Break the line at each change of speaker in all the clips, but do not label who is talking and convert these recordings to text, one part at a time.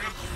I
don't know.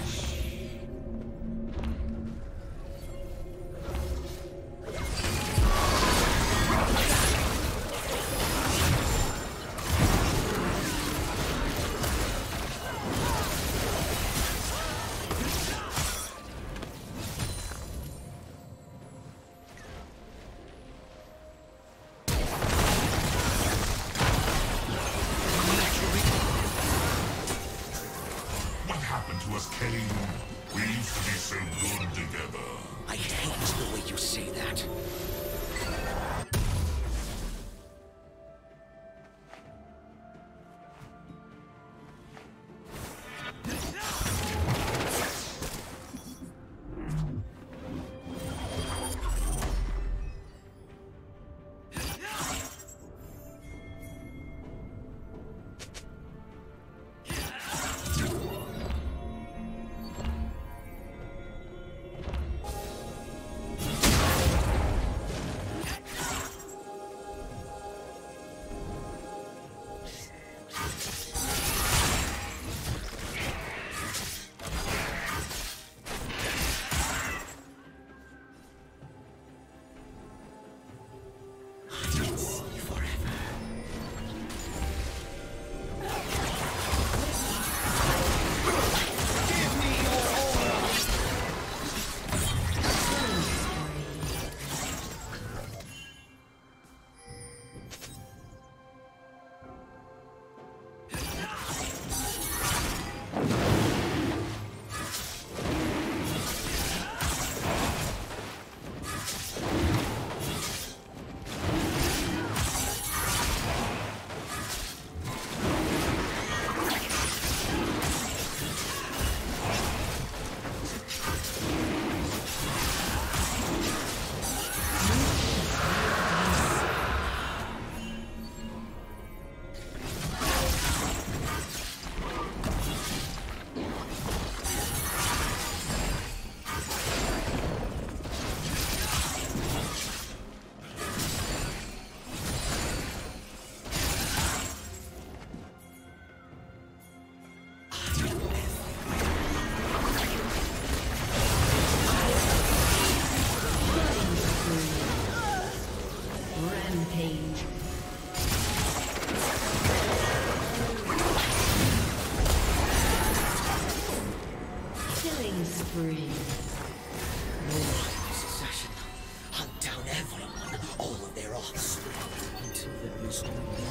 Until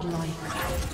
Godlike.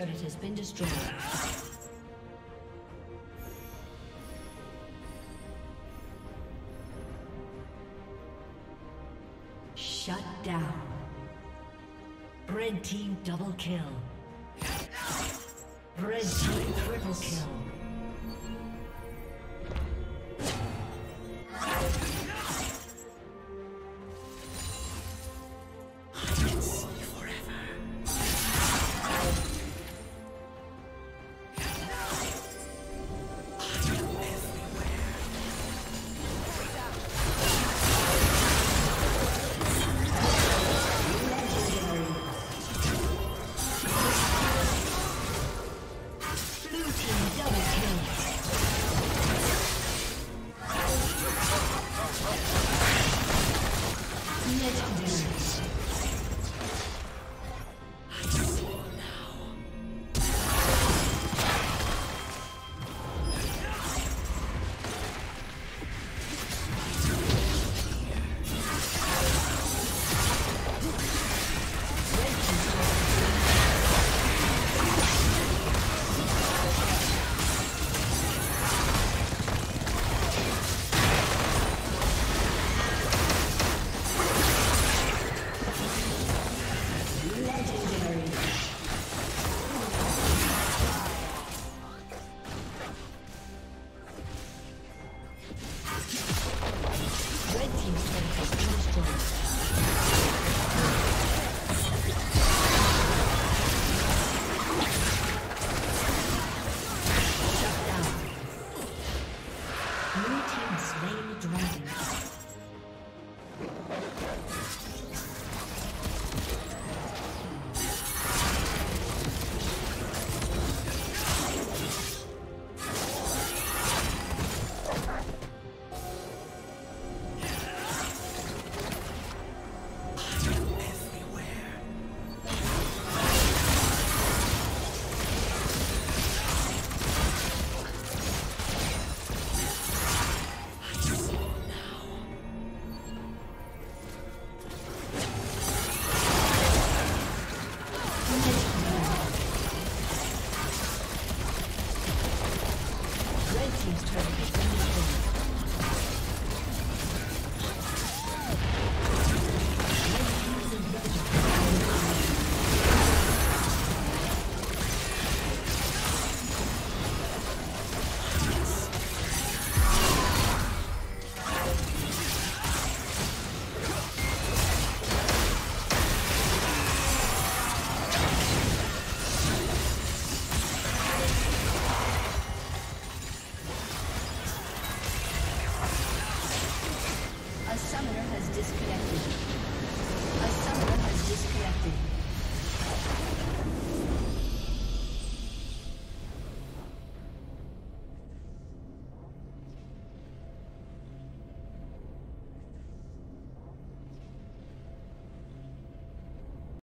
Turret has been destroyed. Shut down. Red Team double kill. Red Team triple kill.